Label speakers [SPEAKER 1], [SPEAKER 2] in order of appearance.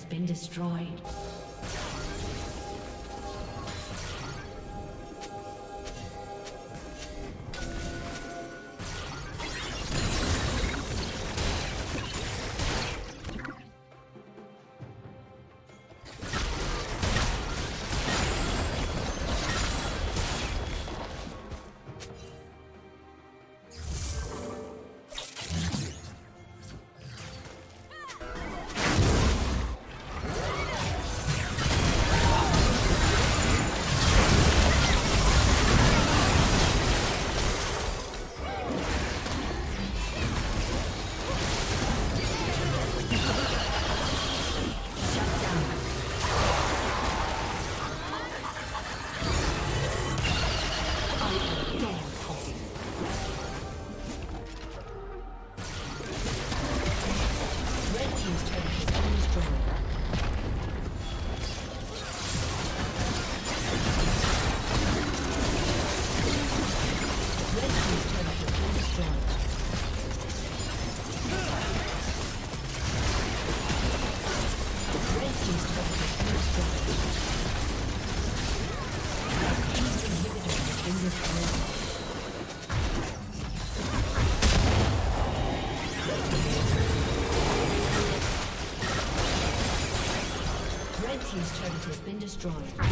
[SPEAKER 1] Has been destroyed.
[SPEAKER 2] Destroyed.